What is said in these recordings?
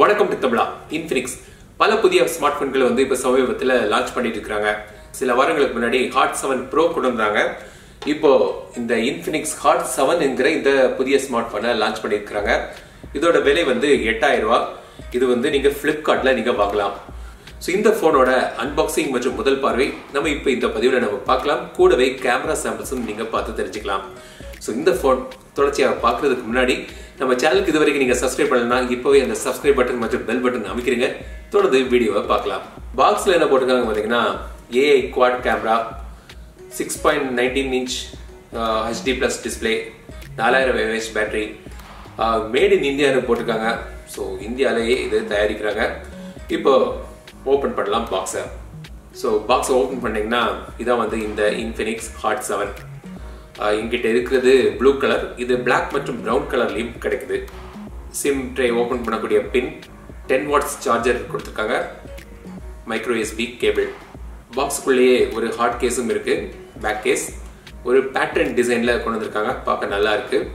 வணக்கம் தமிழா. இன்ஃபினிக்ஸ் பல புதிய ஸ்மார்ட் போன்களை வந்து இப்போ சமீபத்தில் லான்ச் பண்ணிட்டு இருக்காங்க சில வாரங்களுக்கு முன்னாடி ஹாட் செவன் ப்ரோ கொண்டு வந்தாங்க. இப்போ இந்த இன்ஃபினிக்ஸ் ஹாட் செவன் என்கிற இந்த புதிய ஸ்மார்ட் போனை லான்ச் பண்ணியிருக்கிறாங்க இதோட விலை வந்து எட்டாயிரம் ரூபா இது வந்து நீங்க ஃப்ளிப்கார்ட்டில் நீங்க வாங்கலாம். ஸோ இந்த ஃபோனோட அன்பாக்சிங் மற்றும் முதல் பார்வை நம்ம இப்போ இந்த பதிவில் நம்ம பார்க்கலாம். கூடவே கேமரா சாம்பிள்ஸும் நீங்கள் பார்த்து தெரிஞ்சுக்கலாம். ஸோ இந்த ஃபோன் தொடர்ச்சியாக பார்க்குறதுக்கு முன்னாடி நம்ம சேனலுக்கு இது வரைக்கும் நீங்கள் சப்ஸ்கிரைப் பண்ணலன்னா இப்போவே அந்த சப்ஸ்கிரைப் பட்டன் மற்றும் பெல் பட்டன் அமைக்கிறீங்க. தொடர்ந்து வீடியோவை பார்க்கலாம். பாக்ஸில் என்ன போட்டிருக்காங்க பார்த்தீங்கன்னா AI quad camera six point nineteen inch HD plus display நாலாயிரம் எம்ஏஹெச் பேட்டரி மேட் இன் இந்தியான்னு போட்டிருக்காங்க. ஸோ இந்தியாவிலேயே இது தயாரிக்கிறாங்க. இப்போ ஓப்பன் பண்ணலாம் பாக்ஸை ஸோ பாக்ஸை ஓப்பன் பண்ணிங்கன்னா இதான் வந்து இந்த இன்ஃபினிக்ஸ் ஹாட் செவன் எங்கிட்ட இருக்கிறது ப்ளூ கலர் இது பிளாக் மற்றும் ப்ரௌன் கலர்லையும் கிடைக்குது. சிம் ட்ரே ஓப்பன் பண்ணக்கூடிய பின் டென் வாட்ஸ் சார்ஜர் கொடுத்துருக்காங்க. மைக்ரோ எஸ்பி கேபிள் பாக்ஸுக்குள்ளேயே ஒரு ஹார்ட் கேஸும் இருக்குது பேக் கேஸ் ஒரு பேட்டர்ன் டிசைனில் கொண்டு வந்திருக்காங்க. பார்க்க நல்லா இருக்குது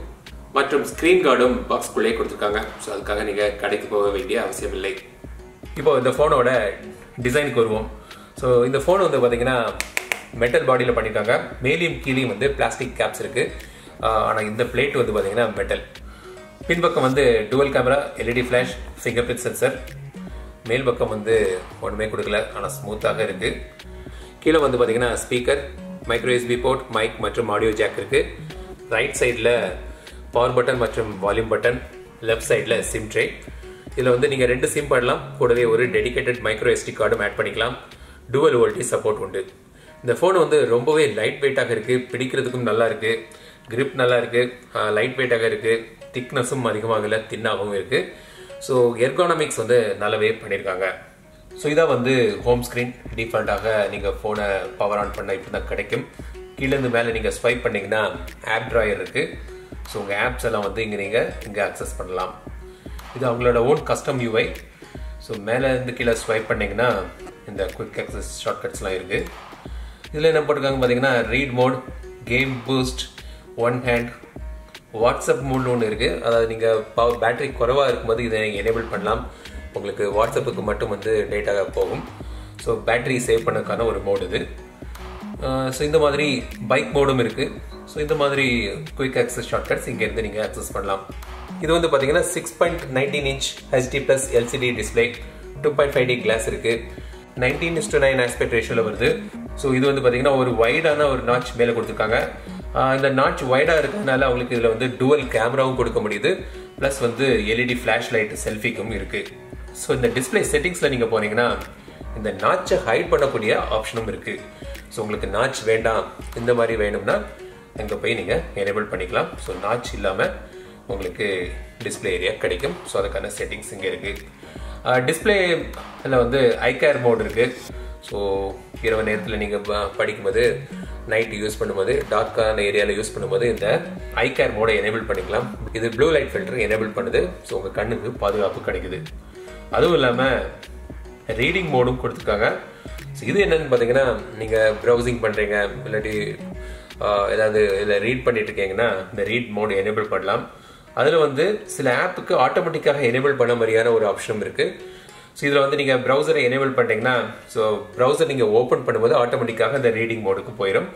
மற்றும் ஸ்க்ரீன் கார்டும் பாக்ஸ்குள்ளேயே கொடுத்துருக்காங்க. ஸோ அதுக்காக நீங்கள் கடைக்கு போக வேண்டிய அவசியம் இல்லை. இப்போ இந்த ஃபோனோட டிசைனுக்கு வருவோம். ஸோ இந்த ஃபோன் வந்து பார்த்தீங்கன்னா மெட்டல் பாடியில் பண்ணிட்டாங்க. மேலேயும் கீழேயும் வந்து பிளாஸ்டிக் கேப்ஸ் இருக்குது ஆனால் இந்த பிளேட் வந்து பார்த்தீங்கன்னா மெட்டல் பின்பக்கம் வந்து dual camera LED flash finger print sensor மேல் பக்கம் வந்து ஒன்றுமே கொடுக்கல ஆனால் ஸ்மூத்தாக இருக்குது கீழே வந்து பார்த்தீங்கன்னா speaker micro USB port mic மற்றும் ஆடியோ ஜாக் இருக்குது ரைட் சைடில் பவர் பட்டன் மற்றும் வால்யூம் பட்டன் லெஃப்ட் சைடில் சிம் ட்ரே இதில் வந்து நீங்கள் ரெண்டு சிம் பண்ணலாம் கூடவே ஒரு டெடிகேட்டட் மைக்ரோ எஸ்டி கார்டும் ஆட் பண்ணிக்கலாம். டுவல் வோல்டேஜ் சப்போர்ட் உண்டு. இந்த ஃபோன் வந்து ரொம்பவே லைட் வெயிட்டாக இருக்குது பிடிக்கிறதுக்கும் நல்லா இருக்குது கிரிப் நல்லா இருக்குது லைட் வெயிட்டாக இருக்குது திக்னஸும் அதிகமாக இல்லை தின்னாகவும் இருக்குது ஸோ எர்கானமிக்ஸ் வந்து நல்லாவே பண்ணியிருக்காங்க ஸோ இதான் வந்து ஹோம் ஸ்க்ரீன் டிஃபால்ட்டாக நீங்கள் ஃபோனை பவர் ஆன் பண்ண இப்படி தான் கிடைக்கும். கீழேருந்து மேலே நீங்கள் ஸ்வைப் பண்ணிங்கன்னா ஆப் ட்ராயர் இருக்குது ஸோ உங்கள் ஆப்ஸ் எல்லாம் வந்து இங்கே நீங்கள் இங்கே அக்சஸ் பண்ணலாம். இது அவங்களோட ஓன் கஸ்டம் யூஐ ஸோ மேலே இருந்து கீழே ஸ்வைப் பண்ணிங்கன்னா இந்த குவிக் ஆக்சஸ் ஷார்ட்கட்ஸ்லாம் இருக்குது இதில் என்ன போட்டிருக்காங்க பார்த்தீங்கன்னா read mode game boost one hand WhatsApp மோட்னு ஒன்று இருக்குது அதாவது நீங்கள் பவர் பேட்டரி குறைவாக இருக்கும்போது இதை நீங்கள் எனேபிள் பண்ணலாம். உங்களுக்கு வாட்ஸ்அப்புக்கு மட்டும் வந்து டேட்டா போகும். ஸோ பேட்டரி சேவ் பண்ணக்கான ஒரு மோடு இது. ஸோ இந்த மாதிரி பைக் மோடும் இருக்குது ஸோ இந்த மாதிரி குயிக் ஆக்சஸ் ஷார்ட்கட்ஸ் இங்கேருந்து நீங்கள் ஆக்சஸ் பண்ணலாம். இது வந்து பார்த்தீங்கன்னா six point nineteen inch HD plus LCD display two point five D glass இருக்குது nineteen is to nine aspect ரேஷியோவில் வருது. ஸோ இது வந்து பார்த்தீங்கன்னா ஒரு வைடான ஒரு நாட்ச் மேலே கொடுத்துருக்காங்க. இந்த நாட்ச் வைடாக இருக்கிறதுனால அவங்களுக்கு இதில் வந்து டுவல் கேமராவும் கொடுக்க முடியுது. ப்ளஸ் வந்து எல்இடி ஃப்ளாஷ் லைட் செல்ஃபிக்கும் இருக்குது ஸோ இந்த டிஸ்பிளே செட்டிங்ஸில் நீங்கள் போனீங்கன்னா இந்த நாச்சை ஹைட் பண்ணக்கூடிய ஆப்ஷனும் இருக்குது ஸோ உங்களுக்கு நாச் வேண்டாம். இந்த மாதிரி வேணும்னா அங்கே போய் நீங்கள் எனேபிள் பண்ணிக்கலாம். ஸோ நாச் இல்லாமல் உங்களுக்கு டிஸ்பிளே ஏரியா கிடைக்கும். ஸோ அதுக்கான செட்டிங்ஸ் இங்கே இருக்குது டிஸ்பிளேல வந்து ஐகேர் மோட் இருக்குது ஸோ இரவு நேரத்தில் நீங்கள் படிக்கும்போது நைட்டு யூஸ் பண்ணும்போது டார்க்கான ஏரியாவில் யூஸ் பண்ணும்போது இந்த ஐ கேர் மோடை எனேபிள் பண்ணிக்கலாம். இது ப்ளூ லைட் ஃபில்டர் எனேபிள் பண்ணுது. ஸோ உங்கள் கண்ணுக்கு பாதுகாப்பு கிடைக்குது. அதுவும் இல்லாமல் ரீடிங் மோடும் கொடுத்துருக்காங்க. ஸோ இது என்னன்னு பார்த்தீங்கன்னா நீங்கள் ப்ரௌசிங் பண்ணுறீங்க இல்லாட்டி ஏதாவது இதில் ரீட் பண்ணிட்டு இருக்கீங்கன்னா இந்த ரீட் மோடு எனேபிள் பண்ணலாம். அதில் வந்து சில ஆப்புக்கு ஆட்டோமேட்டிக்காக எனேபிள் பண்ண மாதிரியான ஒரு ஆப்ஷனும் இருக்குது ஸோ இதில் வந்து நீங்கள் ப்ரௌசரை எனேபிள் பண்ணிட்டீங்கன்னா ஸோ ப்ரௌசர் நீங்கள் ஓப்பன் பண்ணும்போது ஆட்டோமேட்டிக்காக அந்த ரீடிங் மோடுக்கு போயிடும்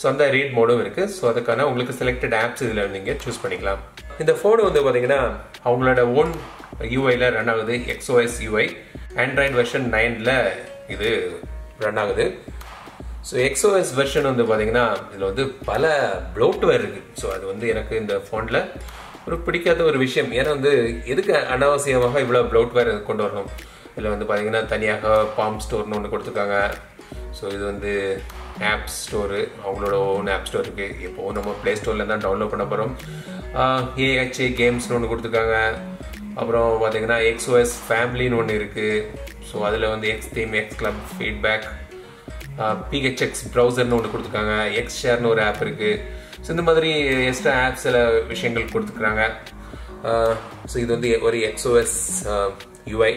ஸோ அந்த ரீட் மோடும் இருக்குது ஸோ அதுக்கான உங்களுக்கு செலக்டட் ஆப்ஸ் இதில் நீங்கள் சூஸ் பண்ணிக்கலாம். இந்த ஃபோனு வந்து பார்த்தீங்கன்னா அவங்களோட ஓன் யூஐயில் ரன் ஆகுது. எக்ஸ்ஓஎஸ் யூஐ ஆண்ட்ராய்டு வெர்ஷன் நைனில் இது ரன் ஆகுது. ஸோ எக்ஸ்ஓஎஸ் வெர்ஷன் வந்து பார்த்தீங்கன்னா இதில் வந்து பல ப்ளோட்வேர் இருக்குது ஸோ அது வந்து எனக்கு இந்த ஃபோனில் ஒரு பிடிக்காத ஒரு விஷயம். ஏன்னா வந்து எதுக்கு அனாவசியமாக இவ்வளோ ப்ளவுட்வேர் கொண்டு வரணும்? இதில் வந்து பார்த்தீங்கன்னா தனியாக பாம் ஸ்டோர்னு ஒன்று கொடுத்துருக்காங்க. ஸோ இது வந்து ஆப் ஸ்டோரு அவங்களோட ஓன் ஆப் ஸ்டோர் இருக்குது இப்போது நம்ம ப்ளே ஸ்டோரில் தான் டவுன்லோட் பண்ண போகிறோம் ஏஹெச்ஏ கேம்ஸ்னு ஒன்று கொடுத்துருக்காங்க. அப்புறம் பார்த்தீங்கன்னா எக்ஸ்ஓஎஸ் ஃபேமிலின்னு ஒன்று இருக்குது ஸோ அதில் வந்து X theme X club feedback PHX ப்ரௌசர்னு ஒன்று கொடுத்துருக்காங்க. எக்ஸ் ஷேர்னு ஒரு ஆப் இருக்குது ஸோ இந்த மாதிரி எக்ஸ்ட்ரா ஆப் சில விஷயங்கள் கொடுத்துருக்குறாங்க. ஸோ இது வந்து ஒரு எக்ஸ்ஓஎஸ் யூஐ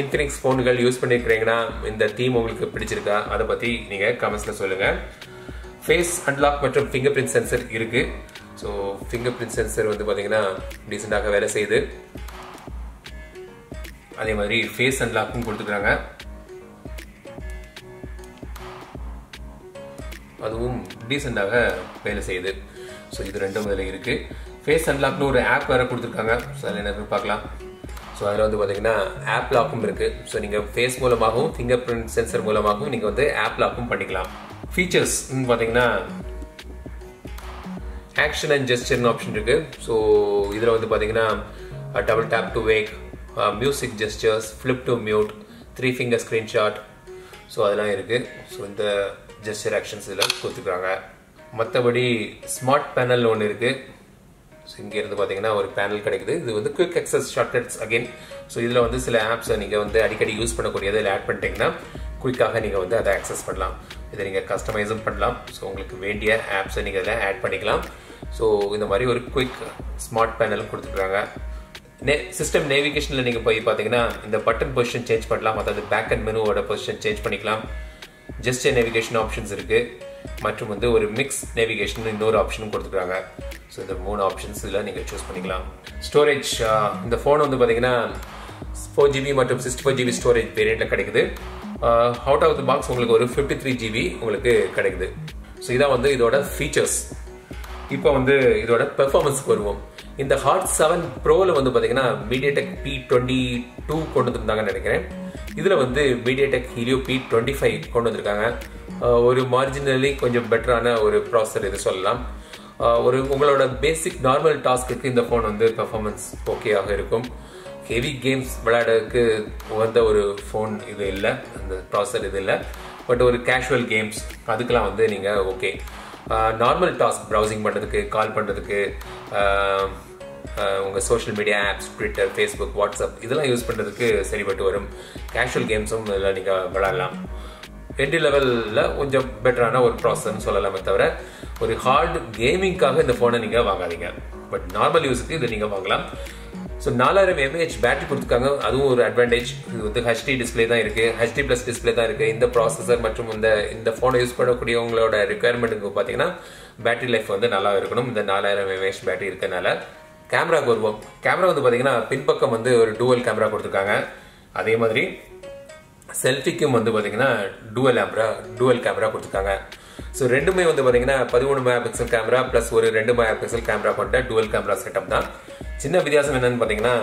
இன்ஃபினிக்ஸ் ஃபோன்கள் யூஸ் பண்ணியிருக்கிறீங்கன்னா இந்த தீம் உங்களுக்கு பிடிச்சிருக்கா அதை பற்றி நீங்கள் கமெண்ட்ஸில் சொல்லுங்கள் ஃபேஸ் அன்லாக் மற்றும் ஃபிங்கர் பிரிண்ட் சென்சர் இருக்குது ஸோ ஃபிங்கர் பிரிண்ட் சென்சர் வந்து பார்த்தீங்கன்னா டீசெண்டாக வேலை செய்யுது. அதே மாதிரி ஃபேஸ் அன்லாக்கும் கொடுத்துருக்காங்க. அதுவும் டீசெண்டாக வேலை செய்யுது. ஸோ இது ரெண்டும் இதில் இருக்குது ஃபேஸ் அன்லாக்னு ஒரு ஆப் வேறு கொடுத்துருக்காங்க. ஸோ அதில் என்ன பார்க்கலாம். ஸோ அதில் வந்து பார்த்தீங்கன்னா ஆப் லாக்கும் இருக்குது ஸோ நீங்கள் ஃபேஸ் மூலமாகவும் ஃபிங்கர் பிரிண்ட் சென்சர் மூலமாகவும் நீங்கள் வந்து ஆப் லாக்கும் பண்ணிக்கலாம். ஃபீச்சர்ஸ் பார்த்தீங்கன்னா ஆக்ஷன் அண்ட் ஜெஸ்டர்னு ஆப்ஷன் இருக்குது ஸோ இதில் வந்து பார்த்தீங்கன்னா double tap to wake music gestures flip to mute three finger screenshot so அதெல்லாம் இருக்குது ஸோ இந்த ஜெஸ்டர் ஆக்ஷன்ஸ் இதில் கொடுத்துருக்காங்க. மற்றபடி ஸ்மார்ட் பேனல் ஒன்று இருக்குது ஸோ இங்கே இருந்து பார்த்தீங்கன்னா ஒரு பேனல் கிடைக்குது. இது வந்து quick access shortcuts again so இதில் வந்து சில ஆப்ஸை நீங்கள் வந்து அடிக்கடி யூஸ் பண்ணக்கூடிய இதில் ஆட் பண்ணிட்டீங்கன்னா குயிக்காக நீங்கள் வந்து அதை ஆக்சஸ் பண்ணலாம். இதை நீங்கள் கஸ்டமைஸும் பண்ணலாம். ஸோ உங்களுக்கு வேண்டிய ஆப்ஸை நீங்கள் இதில் ஆட் பண்ணிக்கலாம். ஸோ இந்த மாதிரி ஒரு குயிக் ஸ்மார்ட் பேனலும் கொடுத்துருக்காங்க. நே சிஸ்டம் நேவிகேஷனில் நீங்கள் போய் பார்த்தீங்கன்னா இந்த பட்டன் பொசிஷன் சேஞ்ச் பண்ணலாம். அதாவது பேக் அண்ட் மெனுவோட பொசிஷன் சேஞ்ச் பண்ணிக்கலாம். ஜஸ்ட் நேவிகேஷன் ஆப்ஷன்ஸ் இருக்குது மற்றும் வந்து ஒரு மிக்ஸ் நேவிகேஷன் இன்னொரு ஆப்ஷனும் கொடுத்துருக்காங்க. ஸோ இந்த மூணு ஆப்ஷன்ஸ் இதில் நீங்கள் சூஸ் பண்ணிக்கலாம். ஸ்டோரேஜ் இந்த ஃபோன் வந்து பார்த்தீங்கன்னா ஃபோர் ஜிபி மற்றும் சிக்ஸ்டி ஃபோர் ஜிபி ஸ்டோரேஜ் வேரியண்ட்டில் கிடைக்குது. அவுட் ஆஃப் த பாக்ஸ் உங்களுக்கு ஒரு ஃபிஃப்டி த்ரீ ஜிபி உங்களுக்கு கிடைக்குது. ஸோ இதான் வந்து இதோட ஃபீச்சர்ஸ் இப்போ வந்து இதோட பெர்ஃபார்மன்ஸ்க்கு வருவோம். இந்த ஹாட் செவன் ப்ரோவில் வந்து பார்த்தீங்கன்னா மீடியாடெக் பி டுவெண்ட்டி டூ கொண்டு வந்திருந்தாங்கன்னு நினைக்கிறேன். இதில் வந்து MediaTek Helio P twenty five கொண்டு வந்திருக்காங்க. ஒரு மார்ஜினலி கொஞ்சம் பெட்டரான ஒரு ப்ராசர் இது சொல்லலாம். ஒரு உங்களோட பேசிக் நார்மல் டாஸ்க்கு இந்த ஃபோன் வந்து பெர்ஃபார்மன்ஸ் ஓகேயாக இருக்கும். ஹெவி கேம்ஸ் விளையாடுறதுக்கு உகந்த ஒரு ஃபோன் இது இல்லை அந்த ப்ராசர் இது இல்லை. பட் ஒரு கேஷுவல் கேம்ஸ் அதுக்கெலாம் வந்து நீங்கள் ஓகே நார்மல் டாஸ்க் ப்ரௌசிங் பண்ணுறதுக்கு கால் பண்ணுறதுக்கு உங்கள் social media apps Twitter Facebook WhatsApp இதெல்லாம் யூஸ் பண்ணுறதுக்கு சரிப்பட்டு வரும். கேஷுவல் கேம்ஸும் இதெல்லாம் நீங்கள் விளாடலாம் என்ட்ரி லெவலில் கொஞ்சம் பெட்டரான ஒரு ப்ராசஸ்ன்னு சொல்லலாமே தவிர ஒரு ஹார்ட் கேமிங்காக இந்த ஃபோனை நீங்கள் வாங்காதீங்க. பட் நார்மல் யூஸுக்கு இதை நீங்கள் வாங்கலாம். ஸோ நாலாயிரம் எம்ஏஹெச் பேட்டரி கொடுத்துருக்காங்க. அதுவும் ஒரு அட்வான்டேஜ் இது வந்து ஹெச்டி டிஸ்பிளே தான் இருக்குது ஹெச்டி ப்ளஸ் டிஸ்பிளே தான் இருக்குது இந்த ப்ராசஸர் மற்றும் இந்த இந்த ஃபோனை யூஸ் பண்ணக்கூடியவங்களோட ரெக்குயர்மெண்ட்டுக்கு பார்த்தீங்கன்னா பேட்டரி லைஃப் வந்து நல்லா இருக்கணும். இந்த நாலாயிரம் எம்ஏஹெச் பேட்டரி இருக்கனால கேமராவுக்கு வருவோம். கேமரா வந்து பார்த்தீங்கன்னா பின்பக்கம் வந்து ஒரு டூவல் கேமரா கொடுத்துருக்காங்க. அதே மாதிரி செல்ஃபிக்கும் வந்து பார்த்தீங்கன்னா டூவல் கேமரா டூவல் கேமரா கொடுத்துருக்காங்க. ஸோ ரெண்டுமே வந்து பார்த்தீங்கன்னா பதிமூணு மெகா பிக்சல் கேமரா ப்ளஸ் ஒரு ரெண்டு மெகா பிக்சல் கேமரா கொண்ட டூவல் கேமரா செட்டப் தான். சின்ன வித்தியாசம் என்னன்னு பார்த்தீங்கன்னா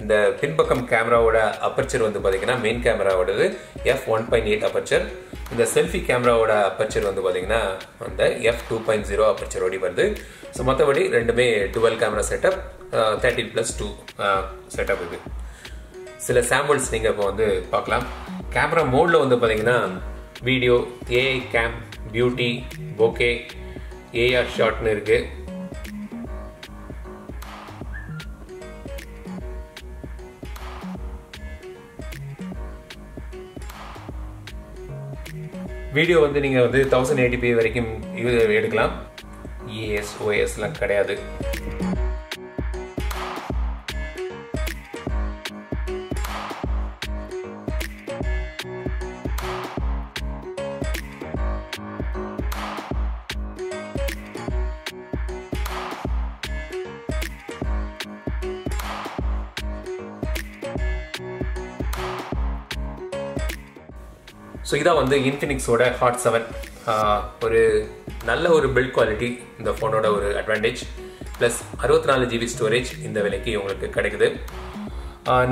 இந்த பின்பக்கம் கேமராவோட அப்பர்ச்சர் வந்து பார்த்தீங்கன்னா main கேமராவோடது F one point eight aperture இந்த செல்ஃபி கேமராவோட அப்பர்ச்சர் வந்து பார்த்தீங்கன்னா அந்த எஃப் டூ பாயிண்ட் ஜீரோ அப்பர்ச்சரோடி வருது. ஸோ மற்றபடி ரெண்டுமே dual camera setup thirteen plus two setup இது. சில சாம்பிள்ஸ் நீங்கள் இப்போ வந்து பார்க்கலாம். கேமரா மோடில் வந்து பார்த்தீங்கன்னா video AI cam beauty bokeh AR ஷாட்னு இருக்குது வீடியோ வந்து நீங்கள் வந்து தௌசண்ட் எயிட்டி பி வரைக்கும் எடுக்கலாம். இஎஸ் ஓஎஸ்லாம் கிடையாது. ஸோ இதான் வந்து இன்ஃபினிக்ஸோட ஹாட் செவன் ஒரு நல்ல ஒரு பில்ட் குவாலிட்டி இந்த ஃபோனோட ஒரு அட்வான்டேஜ் ப்ளஸ் அறுபத்தி நாலு ஜிபி ஸ்டோரேஜ் இந்த விலைக்கு உங்களுக்கு கிடைக்குது.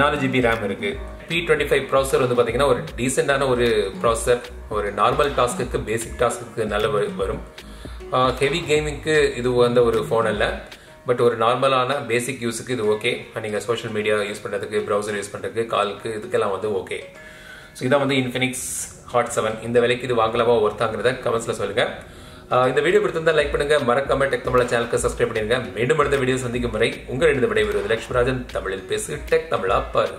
நாலு ஜிபி ரேம் இருக்கு. பி டுவெண்ட்டி ஃபைவ் ப்ராசர் வந்து பார்த்தீங்கன்னா ஒரு டீசெண்டான ஒரு ப்ராசர் ஒரு நார்மல் டாஸ்க்கு பேசிக் டாஸ்க்கு நல்ல வரும். ஹெவி கேமிங்க்கு இது வந்த ஒரு ஃபோன் அல்ல. பட் ஒரு நார்மலான பேசிக் யூஸுக்கு இது ஓகே நீங்கள் சோஷியல் மீடியா யூஸ் பண்ணுறதுக்கு ப்ரௌசர் யூஸ் பண்ணுறதுக்கு காலுக்கு இதுக்கெல்லாம் வந்து ஓகே ஸோ இதான் வந்து இன்ஃபினிக்ஸ் ஹாட் செவன் இந்த விலைக்கு இது வாங்கலாமா ஒர்த்தாங்கிறத கமெண்ட்ஸில் சொல்லுங்கள் இந்த வீடியோ பிடித்திருந்தா லைக் பண்ணுங்க. மறக்காம டெக் தமிழ் சேனலுக்கு சப்ஸ்கிரைப் பண்ணிருங்க. மீண்டும் அடுத்த வீடியோ சந்திக்கும் வரை உங்கள் எழுத விடைபெறுவது லட்சுமராஜன். தமிழில் பேசு டெக் தமிழா பாரு.